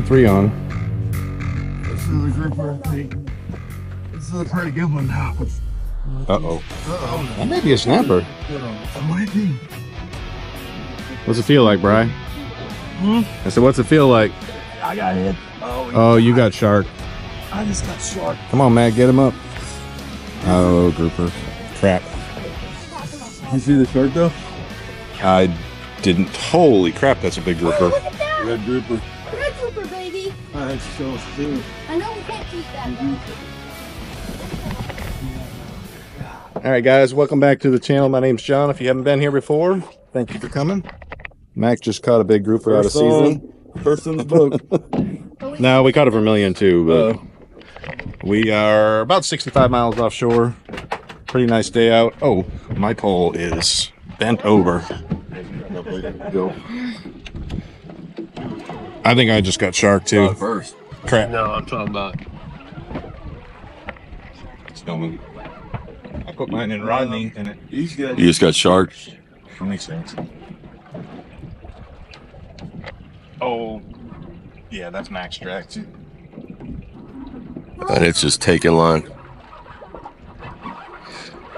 had three on. This is a I think. This is a pretty good one now. Uh oh. Uh-oh. That may be a snapper. It might be. What's it feel like, Bry? Hmm? I said, what's it feel like? I got hit. Oh, Oh, you got shark. I just got shark. Come on, Matt, get him up. Oh, grouper. Crap. You see the shark though? I didn't. Holy crap, that's a big grouper. That! Red grouper. Red grouper, baby! I too. I know we can't keep that though. All right, guys, welcome back to the channel. My name's John. If you haven't been here before, thank you for coming. Mac just caught a big grouper out of season. on, First in the book. No, we caught a vermilion too, but Uh, we are about 65 miles offshore. Pretty nice day out. Oh, my pole is bent over. Go. I think I just got shark too. first. Crap. No, I'm talking about. Snowman. I put mine in Rodney and it He's good. You just got shark. only six. Oh, yeah, that's Max Drax too. And it's just taking line.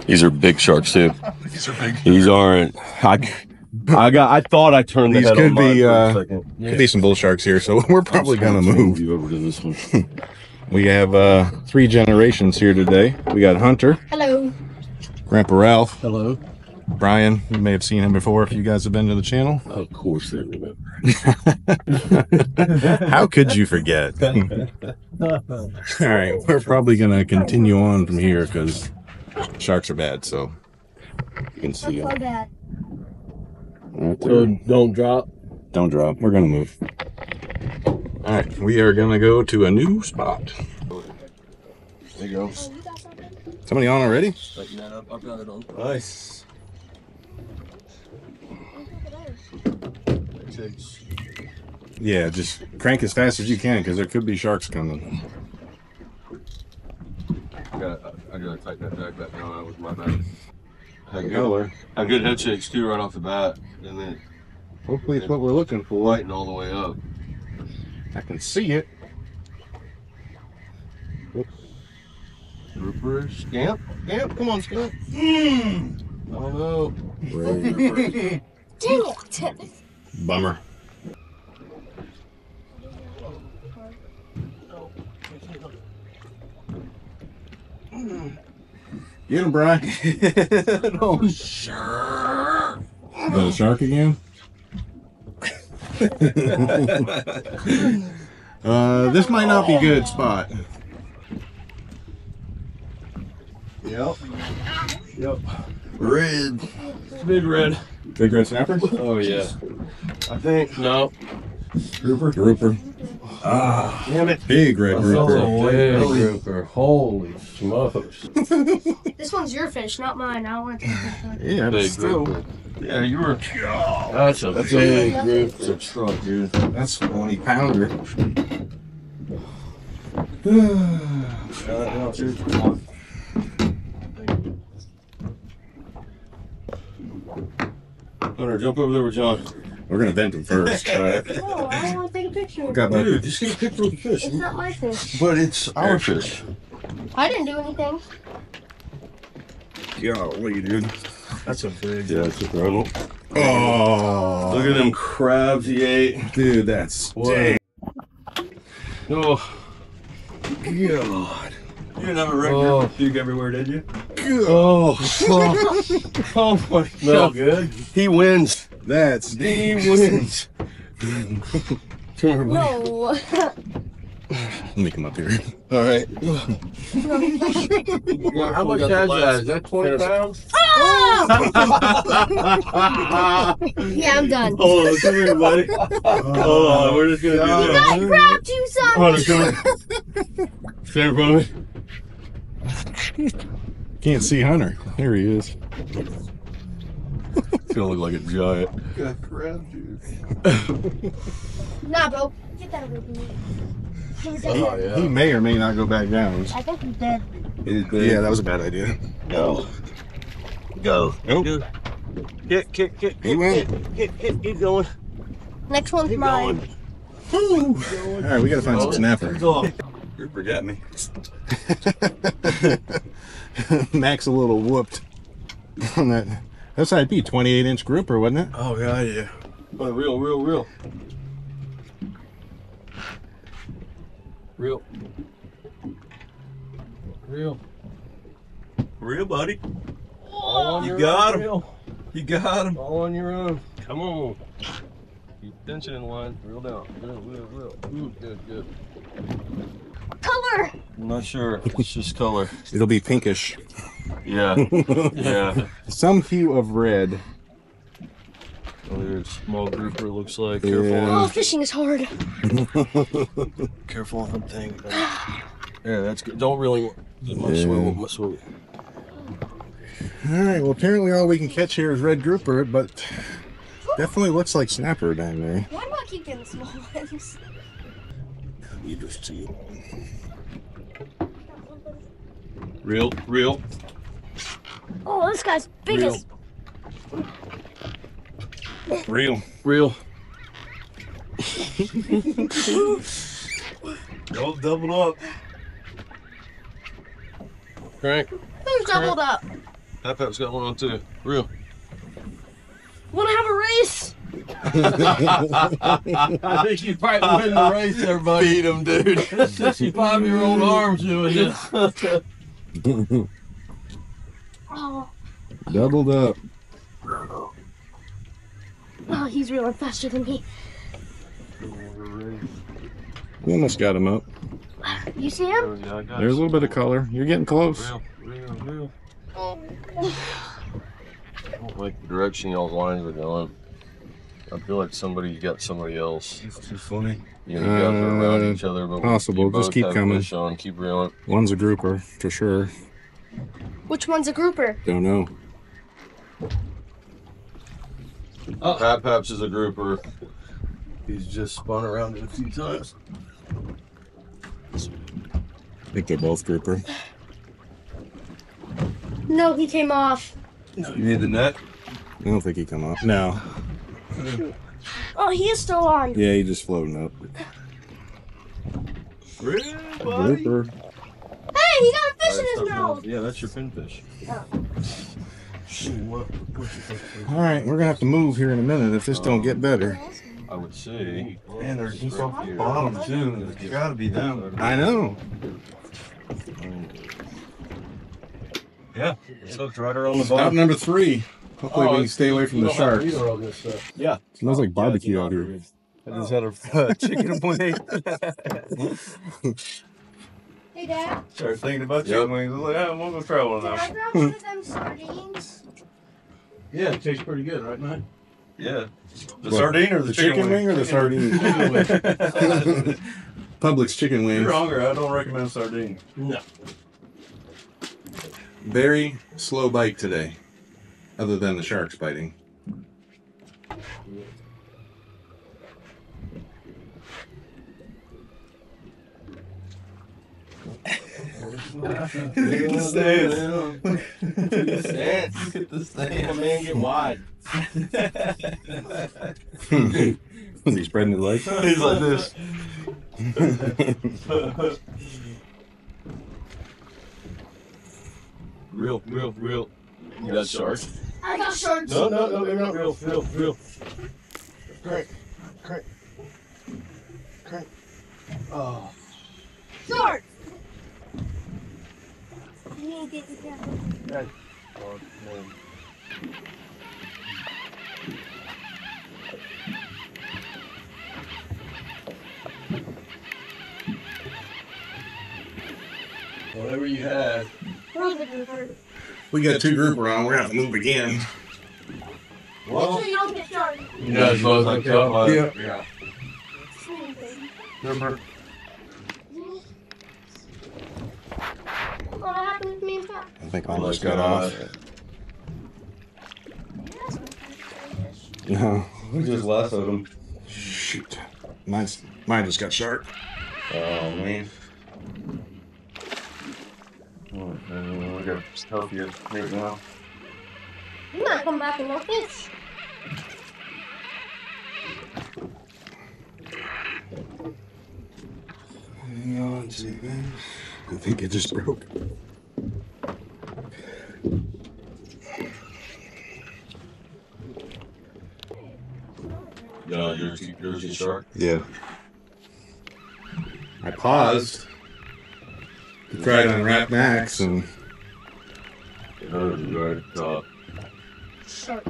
These are big sharks too. These are big. These aren't. I, I got. I thought I turned the These head could on mine be, uh, second. Could be some bull sharks here, so we're probably gonna move. You over to this one. We have uh, three generations here today. We got Hunter, Hello. Grandpa Ralph, Hello. Brian. You may have seen him before if you guys have been to the channel. Of course they remember. How could you forget? All right, we're probably gonna continue on from here because sharks are bad. So you can see That's them. so bad. Right So don't drop. Don't drop. We're gonna move. All right, we are gonna go to a new spot. There you go. Oh, you got something? Somebody on already? Nice. Yeah, just crank as fast as you can because there could be sharks coming. I gotta, I gotta tighten that drag back down. That was my bad. Had good, Color. had good head shakes too right off the bat, and then Hopefully, it's what we're looking for. Lighting all the way up. I can see it. Grouper, scamp, scamp, come on, scamp. Mm. Oh no. Dang it! Bummer. Get him, Brian. no. Shark. Is that a shark again? uh, this might not be a good spot. Yep. Yep. Red. Big red. Big red snapper? Oh yeah. I think no. Grouper? Grouper. Ah, damn it. Big red grouper. Big grouper. Holy smokes. This one's your fish, not mine. I don't want to take this one. Yeah, but Big still, grouper. Yeah, you were. That's a That's big a grouper. It's a truck, dude. that's a 20 pounder. Hunter, jump over there with John. We're gonna vent him first. All right. No, I don't want to take a picture. Got my Dude, just get a picture of the fish. It's not my fish. But it's our fish. I didn't do anything. golly, dude. That's a big. Yeah, it's incredible. Oh, Look at them crabs he ate. dude, that's Whoa. Oh, God. You didn't have a regular Oh. puke everywhere, did you? Oh, fuck. Oh my Smell good. He wins. That's He wins. Turn everybody. No. Let me come up here. All right. How much has that? Is that 20 pounds? Ah! yeah, I'm done. Hold on, come here, buddy. Hold on, we're just gonna do this. I grabbed you, son. Hunter, come here. Stand in front of me. Can't see Hunter. There he is. It's gonna look like a giant. Got crab juice. Nah, bro. Get that away from me. He's He, oh, dead. he may or may not go back down. I think he's dead. Yeah, that was a bad idea. Go. Go. Nope. Kick, kick, kick. He went. Kick, kick, kick, keep going. Next one's Keep mine. going. All right, we gotta find some snapper. Grouper got me. Max a little whooped on that. That's I'd be 28 inch grouper, wasn't it? Oh yeah, yeah. But real, real, real. Real. Real. Real, buddy. Oh, You got him. You got him. All on your own. Come on. Keep tension in line. Reel down. Real, real, real. Ooh, good, good. Color. I'm not sure. It's just color. It'll be pinkish. Yeah. yeah. Some hue of red. Oh, there's a small grouper. it Looks like. Yeah. Careful. Oh, fishing is hard. Careful on the thing. Yeah, that's good. Don't really. Must Yeah. swivel. Must swivel. All right. Well, apparently all we can catch here is red grouper, but definitely looks like snapper down there. Why do I keep getting small ones? You just see. Real, real. Oh, this guy's big Real. as. Real. Real. Don't double up. Crank. Who's doubled up? Pap Pap's got one on too. Real. Want to have a race? I think you might win the race there, buddy. Beat him, dude. 65 year old arms doing this. Oh, Doubled up. oh, he's reeling faster than me. We almost got him up. You see him? There's a little bit of color. You're getting close. Real, real, real. I don't like the direction y'all's lines are going. I feel like somebody got somebody else. It's too funny. You know, you guys are around Uh, each other, but possible. you Just keep coming. Fish on, keep reeling. One's a grouper for sure. Which one's a grouper? Don't know. Pap Paps is a grouper. He's just spun around it a few times. I think they're both grouper. No, he came off. No, You need the net? I don't think he come off. No. Oh, he is still on. Yeah, he just floating up. Real. Grouper. Hey, he got a fish in his mouth. Yeah, that's your pinfish. All right, we're gonna have to move here in a minute if this don't get um, better. I would say. Man, they're just off the bottom, too. It's gotta be them. I know. Yeah. It's hooked right around the Stop bottom. number three. Hopefully we can stay away from the sharks. Yeah. smells like barbecue out here. I just had a uh, chicken wing. Hey, Dad. Started thinking about chicken wings. I was like, yeah, I'm gonna try one Did of I those. grab one of them sardines? Yeah, it tastes pretty good, right, man? Yeah. The What, sardine or the, The chicken wing or the sardine? Publix chicken wings. You're hungry. I don't recommend sardine. No. Very slow bike today, other than the sharks biting. Look at the stance. Look at the stance. Look at the stance. man, get wide. Was he spreading his legs? He's like this. Real, real, real. You got sharks? I got sharks. No, no, no, they're not real, real, real. Sharks. You need to get the camera. Whatever you had. Where's the grouper? We got two grouper on. We're gonna have to move again. Make sure you don't get sharks. You guys both like that? Yeah. Yeah. Same thing. Remember? What happened with me and Pat? I think all just got off. That's my favorite fish. No. We just lassoed him. Shoot. Mine's mine just got sharp. Oh, man. Oh, man, we got stuff here right now. You might come back and look fish. I think it just broke. Yeah, yours, yours is shark. Yeah. I paused to try to unwrap Max, and Yours is right top. Shark.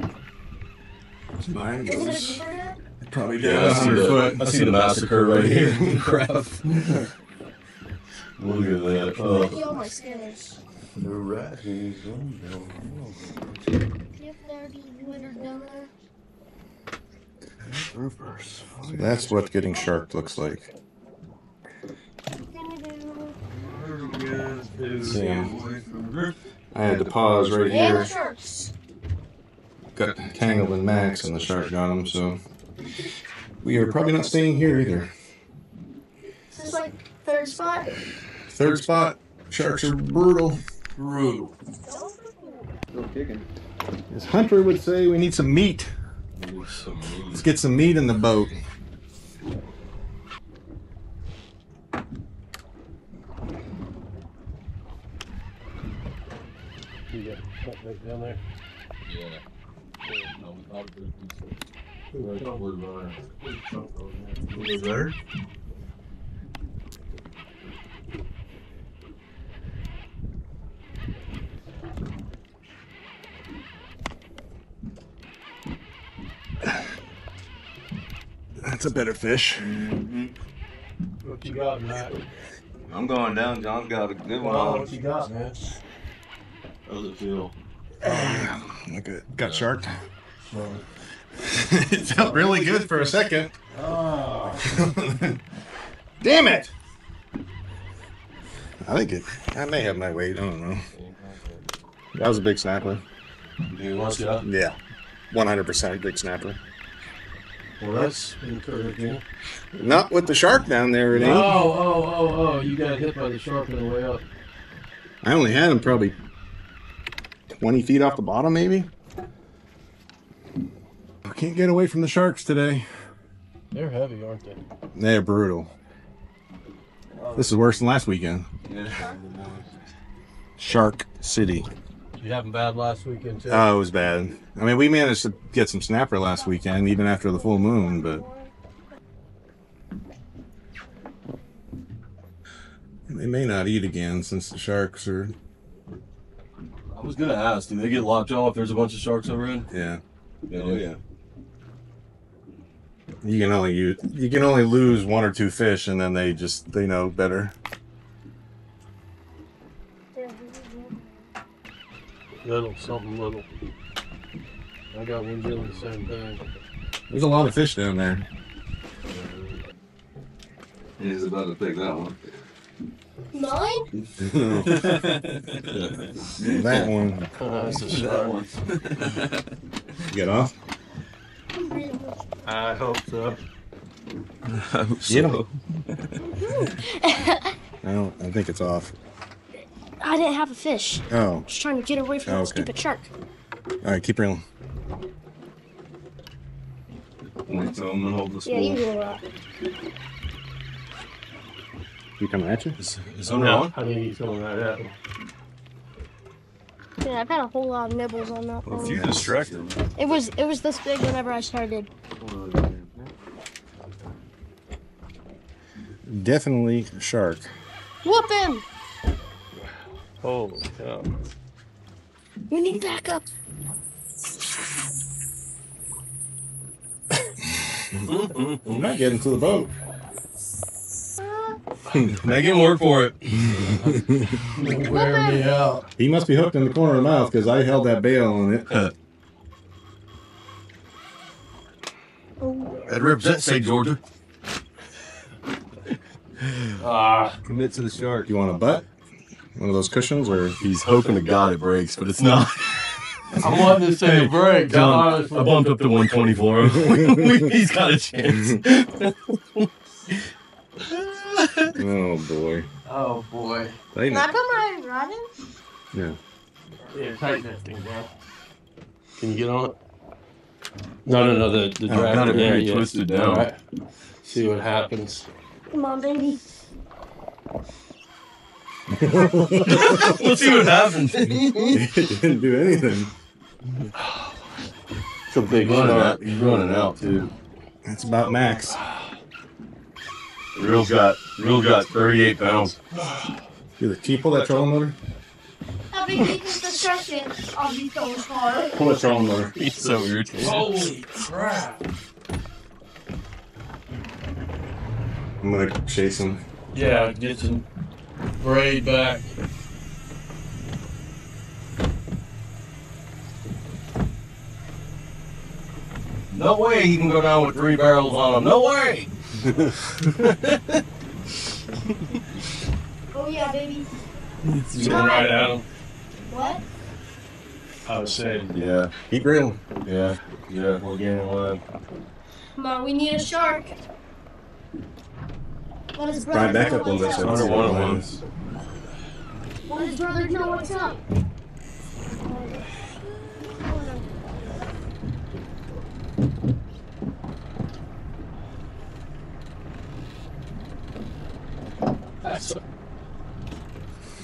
mine Is goes grouper net? probably Yeah, down I see 100 the, foot. I see the massacre right here. Crap. Look at that. Oh. He all my scanners. The rat is on If there be glitter down there. Groupers. So that's what getting shark looks like. I had to pause right here. Got tangled in Max, and the shark got him. So we are probably not staying here either. This is like third spot. Third spot. Sharks are brutal. Brutal. Still kicking. As Hunter would say, we need some meat. Let's get some meat in the boat. You got something down there? Yeah. No, not a big piece. there? That's a better fish. What you got, Matt? I'm going down. John's got a good one. on. what you got, man? How's it feel? Oh look at got sharked. it felt really good for a second. Oh. Damn it! I think it. I may have my weight. I don't know. That was a big snapper. Do you want to? Yeah, one hundred percent big snapper. Well, that's encouraging. Not with the shark down there. It Oh, ain't. oh, oh, oh! You got hit by the shark on the way up. I only had him probably twenty feet off the bottom, maybe. I can't get away from the sharks today. They're heavy, aren't they? They're brutal. This is worse than last weekend. Shark City. You having bad last weekend too? Oh, it was bad. I mean, we managed to get some snapper last weekend, even after the full moon, but they may not eat again since the sharks are. I was gonna ask. Do they get locked off? There's a bunch of sharks over in. Yeah. Yeah, Oh yeah. You can only use, you can only lose one or two fish, and then they just they know better. Little, something little. I got one doing the same thing. There's a lot of fish down there. He's about to pick that one. Mine? That one That's a shark. one. get off. I hope so. Get him. I don't. I think it's off. I didn't have a fish. Oh, Just trying to get away from that oh, Okay. stupid shark. all right. Keep reeling. Wait, so I'm gonna hold this Yeah, you one. can go out. You coming at you? Is, is oh, Hunter on? I think he's coming right at me. Yeah, I've had a whole lot of nibbles on that Well, one. if you distract him. It was it was this big whenever I started. Definitely a shark. Whoop him! Holy cow. We need backup. I'm not getting to the boat. Make him work for it. Wear me out. He must be hooked in the corner of the mouth because I held that bail on it. That represents St. Georgia. Ah, Commit to the shark. You want a butt? One of those cushions, or he's hoping to God it breaks, but it's not. I'm wanting to take a break. John, I bumped up to 124. He's got a chance. Oh boy, Oh boy. Tighten Can I it. put my rod in? Yeah. Yeah, tighten that thing down. Can you get on it? No, no, no. The, the oh, drag. got it yeah, very yeah. twisted down. All right. See what happens. Come on, baby. we'll see what happens. it didn't do anything. It's a big Running shark. out. He's running out too. That's about max. Reel's got Reel's got 38 pounds. You the keep pull that trolling motor? How big do you think the shark is? I'll be so hard. Pull that trolling motor. He's so irritated. Holy crap! I'm gonna chase him. Yeah, get some braid back. No way he can go down with three barrels on him. No way. Oh yeah, baby. Going right at him. What? I was saying, Yeah, Keep reeling. yeah, yeah. We're getting one. Come on, we need a shark. Let his Try brother back up a little bit. what's So up. it's Under one of. Let his brother know what's up.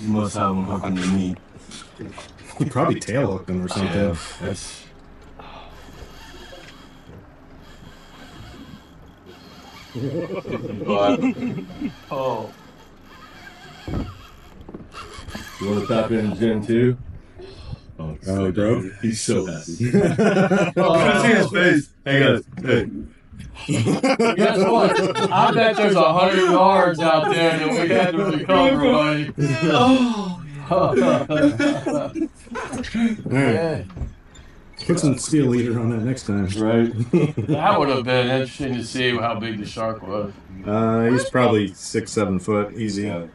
You must have him hooking the meat. He probably tail hooked him or something. That's. oh. You want to tap in Gen 2? Oh, Oh, bro. He's so happy. Oh. see his face. Hang on. Hey. Guess what? I bet there's a hundred yards out there that we had to recover, buddy. Alright. Put some steel leader on that next time. Right? That would have been interesting to see how big the shark was. Uh, he's probably six, seven foot, easy. Yeah.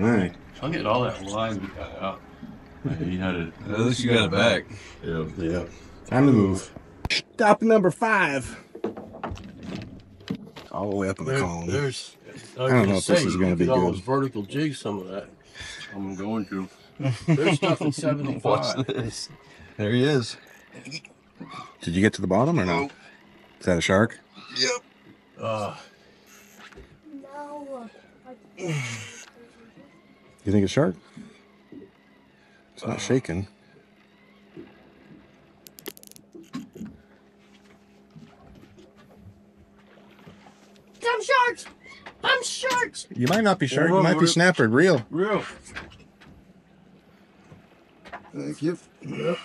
Alright. I'll get all that line we got out. He had it. At least you got it back. Yeah. Yeah. Time to move. Stop number five. All the way up in the There- column. there's. I, I don't know if this is gonna be you could almost vertical jig some of that. I'm going to. There's stuff in Watch 75. this. There he is. Did you get to the bottom or no? Is that a shark? Uh, No. You think it's a shark? It's not shaking. I'm sharks. I'm sharks. You might not be shark. You might be snapper. Real. real. Thank you.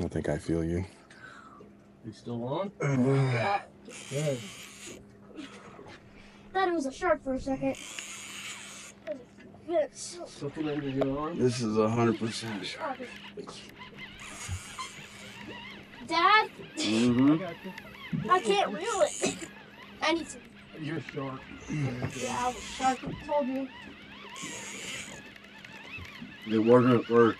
I think I feel you. He's still on? Thought it was a shark for a second. Yes. Something under your arm? This is a hundred percent. Dad, Mm-hmm. I can't reel it. I need to. You're a shark. Yeah, I shark. Told me. It first.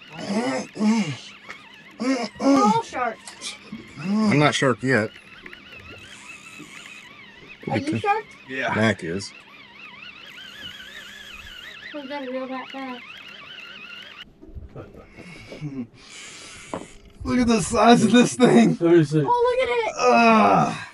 We're all sharks. I'm not shark yet. Are you shark? Yeah. Mac is. We gotta reel that back. Look at the size of this thing. There's Oh, look at it. Ah.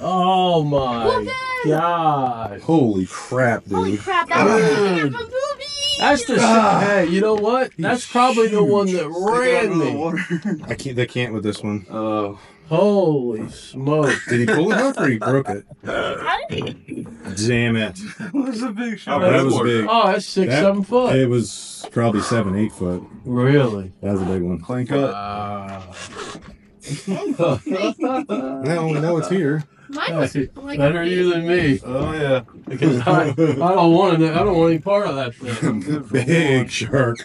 oh my Look god. Holy crap, dude. Holy dude. crap, that was Dude. from movie. That's the Ah. Hey, you know what? That's probably the one that ran me. I can't. They can't with this one. Oh. Holy smoke. Did he pull it up or he broke it? Damn it. That's a big shot. Oh, that was big. Oh, that's six, That- seven foot. It was probably seven, eight foot. Really? That was a big one. Clean cut. Wow. No, no, it's here. Mine was like Better you than me. Oh yeah. Because I, I don't want to, I don't want any part of that thing. Big shark.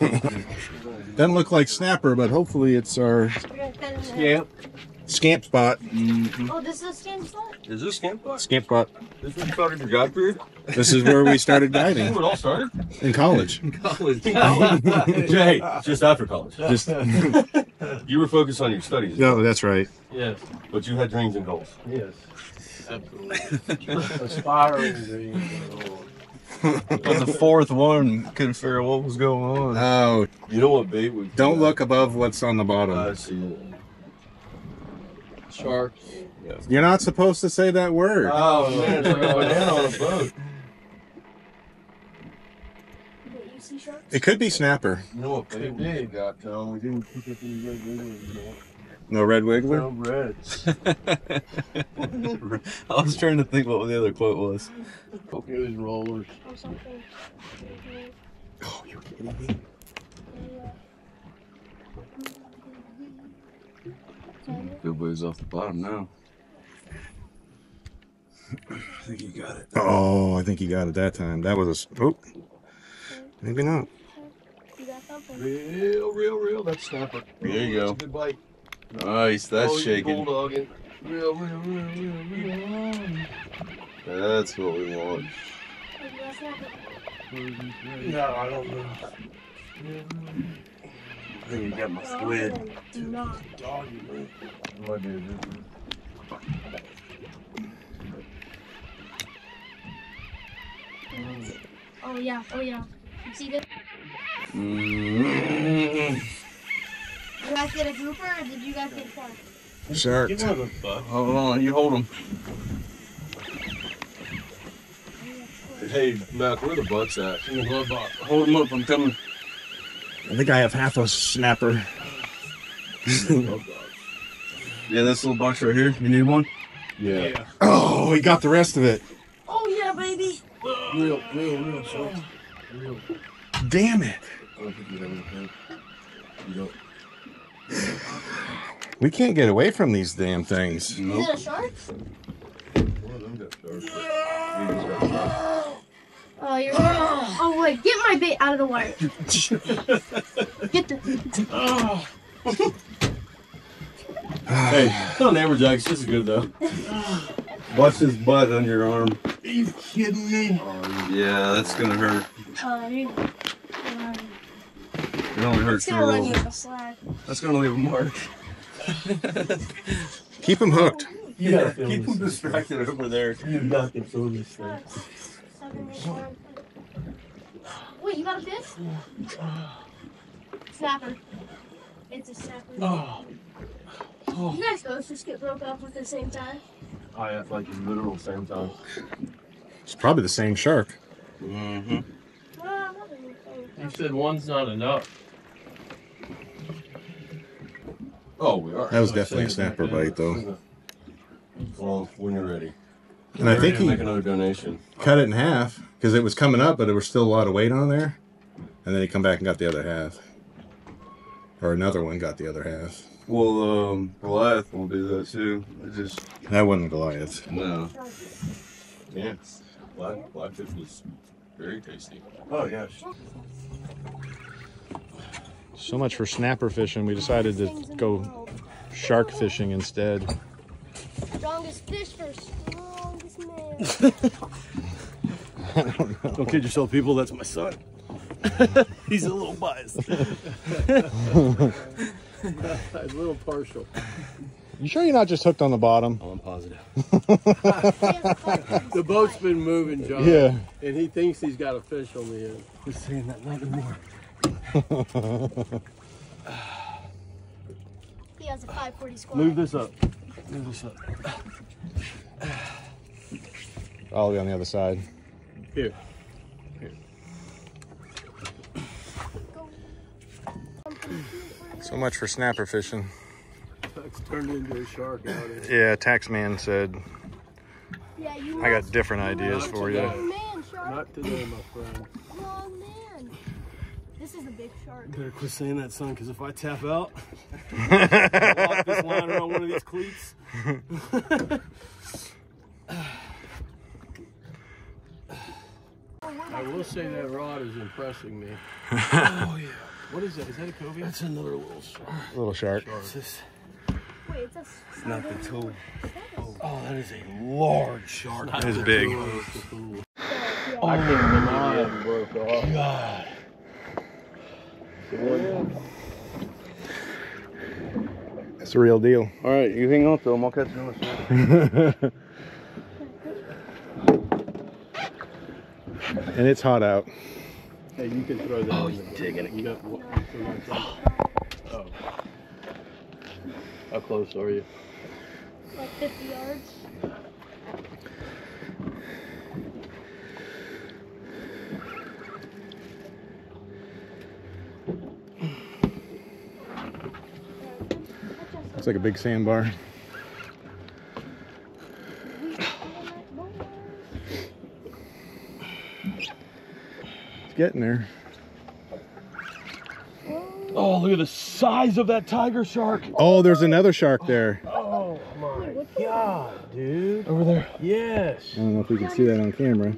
Doesn't look like snapper, but hopefully it's our Yeah. scamp spot. Mm-hmm. Oh, this is a skin spot? Is this camp box? Scamp spot. This is part of your guide period? This is where we started That's guiding where it all started? in college. College. Jay, just after college. Just You were focused on your studies, no, that's right. yes. but you had dreams and goals. Yes. Absolutely. Aspiring dreams. On the fourth one, couldn't figure out what was going on. Oh, You know what bait would don't look above what's on the bottom. I bottom. see it. Sharks. You're not supposed to say that word. Oh man, it's like a banana on a boat. Wait, you see sharks? It could be snapper. You know what bait we got, Tom? We didn't pick up any red wiggles, you know. No red wiggler. No red. I was trying to think what the other quote was. It was rollers. Or something. Oh, you're kidding me. Good boys off the bottom now. I think you got it. Oh, I think he got it that time. That was a. Oh, maybe not. You got something? Real, real, real. That's snapper. There you go. That's a good bite. Nice, that's oh, shaking. Bulldogging. Real, real, real, real, real. That's what we want. You got something? No, I don't know. I think you got my then Do not. Doggy, man. Might be a good Oh yeah, oh yeah. You see this? Mm. You guys get a grouper or did you guys get a shark? Shark. Hold on, you hold them. Hey, Mac, where the butts at? In the glove box. Hold them up, I'm coming. I think I have half a snapper. Yeah, this little box right here. You need one? Yeah. Oh, he got the rest of it. Oh yeah, baby. Real, real, real shark. Damn it. I don't think you have anything. You don't. We can't get away from these damn things. Is it a shark? One of them got sharks. You just got sharks. Oh, you're. Oh wait, get my bait out of the water. get the. Hey, no amberjacks. This is good though. Watch his butt on your arm. Are you kidding me? Oh, yeah, that's gonna hurt. Oh, you. It only hurts It's gonna run roll. you a flag. That's gonna leave a mark. Keep him hooked. You gotta film Keep this. him distracted over there. You got to film this thing. Seven, eight, nine. Wait, you got a fish? Snapper. It's a snapper. Oh. You guys both just get broke up at the same time. I have like literal same time. It's probably the same shark. Mm-hmm. Ah, not really the same You said one's not enough. Oh, we are. That was definitely a snapper bite, though. Well, when you're ready. And I think he make another donation. cut it in half because it was coming up, but there was still a lot of weight on there. And then he come back and got the other half. Or another one got the other half. Well, um, Goliath will do that too. It just That wasn't Goliath. no. Yeah. Black blackfish was very tasty. Oh yes. So much for snapper fishing. We decided to go shark fishing instead. Strongest fish for strongest man. Don't kid yourself, people. That's my son. He's a little biased. A little partial. You sure you're not just hooked on the bottom? Oh, I'm positive. The boat's been moving, John. Yeah. And he thinks he's got a fish on the end. He's saying that not anymore. He has a 540 squad. Move this up. Move this up. All the way on the other side. Here. So much for snapper fishing. It's turned into a shark out here. Yeah, Taxman said Yeah, you I got different ideas for you. man, shark. Not today, my friend. Young man. This is a big shark. Better quit saying that, son, because if I tap out, I'll this line around one of these cleats. I will say that rod is impressing me. Oh yeah. What is that? Is that a cobia? That's another little shark. Little shark. It's just Wait, it's a not the tool. oh, that is a large shark. That is big. Oh, I can't believe broke off. God. It's the real deal. All right, you hang on to him. I'll catch you on the and it's hot out. Hey, you can throw that. Oh, he's digging it. You got what? Oh. How close are you? Like 50 yards. Looks like a big sandbar. It's getting there. Oh, look at the size of that tiger shark. Oh, there's another shark there. Oh my god, dude. Over there. Yes. I don't know if we can see that on camera.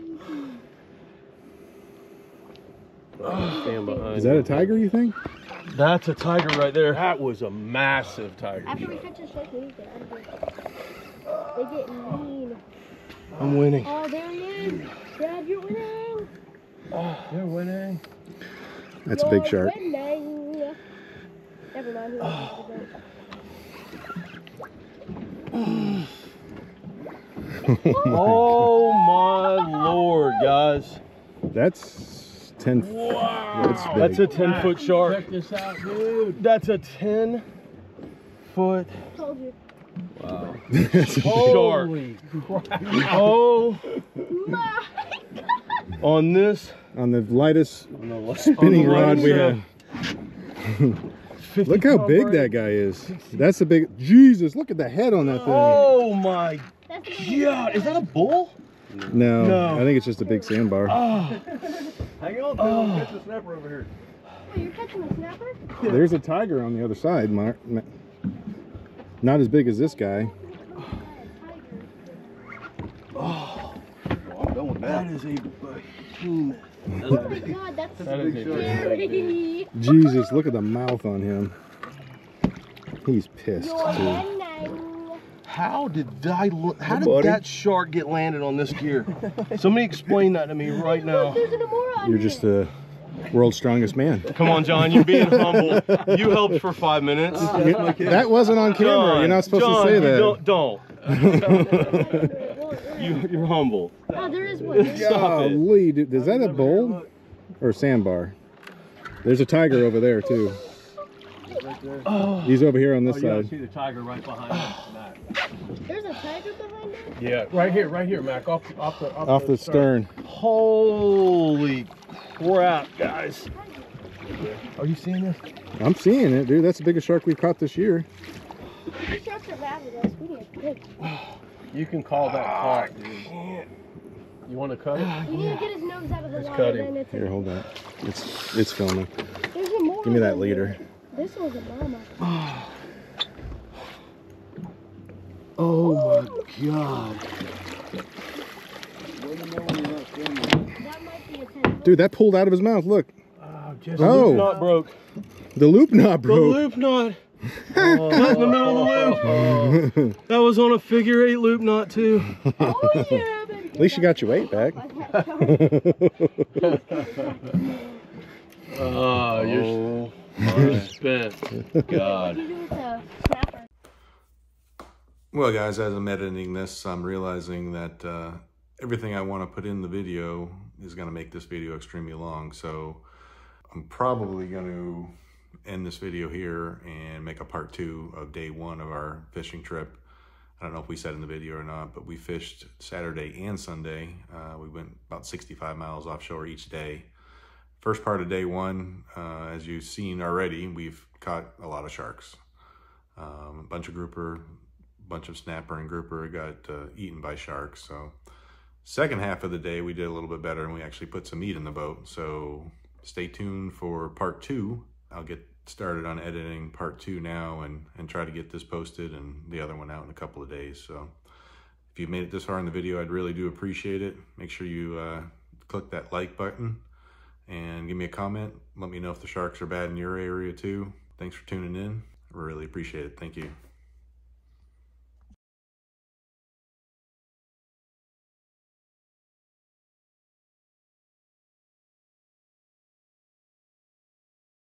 Stand behind. Is that a tiger, you think? That's a tiger right there. That was a massive tiger. After we catch a shark, we need to get out of here. They get mean. I'm winning. Oh, there he is. Dad, you're winning. Oh, You're winning. That's a big shark. Winning. Never mind. he wasn't the goat. Oh my lord, guys. That's 10. Wow. That's big. That's a 10 foot shark. Check this out, dude. That's a 10 foot Told you. shark. Oh, on this on the lightest on spinning the rod we have. Look how big that guy is. That's a big. Jesus, look at the head on that thing. Oh my That's the big god, is that a bull? No, No. I think it's just a big sandbar. Oh, Hang on, Bill. Oh. Get the snapper over here. Oh, you're catching a snapper? There's a tiger on the other side, Mark. Not as big as this guy. Oh, oh I'm done with that that. is a behemoth. Oh my god, that's That is a scary. Jesus, look at the mouth on him. He's pissed You're too. winning. How did I? l- How Hey, did buddy. that shark get landed on this gear? Somebody explain that to me right now. Look, there's an Amora on You're just the world's strongest man. Come on, John, you're being humble. You helped for five minutes. Oh, that wasn't on camera. John, You're not supposed John, to say that. Don't. don't. You, you're humble. Oh, there is one. There's- Golly, dude, is that a bull or a sandbar? There's a tiger over there too. Oh. He's over here on this Oh, you gotta side. see the tiger right behind us, There's a tiger behind it. Yeah, right here, right here, Mac. Off, off the, off, Off the stern. Holy crap, guys. Are you seeing this? I'm seeing it, dude. That's the biggest shark we've caught this year. These sharks are bad. We need to big. You can call that caught, dude. You want to cut it? We need to get his nose out of the Let's water. cut him. Then it's Here, hold that. It's it's filming. There's a more. Give me that leader. This was a mama. Oh, oh my god. That might be a 10. Dude, that pulled out of his mouth. Look. Oh, just The Oh. loop knot broke. The loop knot The broke. loop knot. Right in the middle of the loop. Oh. That was on a figure eight loop knot too. Oh, yeah. At least you got your weight back. Ah, oh, you're, you're spent. God. Well, guys, as I'm editing this, I'm realizing that uh, everything I want to put in the video is going to make this video extremely long. So I'm probably going to end this video here and make a part two of day one of our fishing trip. I don't know if we said in the video or not, but we fished Saturday and Sunday. Uh, we went about 65 miles offshore each day. First part of day one, uh, as you've seen already, we've caught a lot of sharks. Um, a bunch of grouper, bunch of snapper and grouper got uh, eaten by sharks. So second half of the day, we did a little bit better and we actually put some meat in the boat. So stay tuned for part two. I'll get started on editing part two now and, and try to get this posted and the other one out in a couple of days. So if you've made it this far in the video, I'd really do appreciate it. Make sure you uh, click that like button and give me a comment. Let me know if the sharks are bad in your area too. Thanks for tuning in. Really appreciate it. Thank you.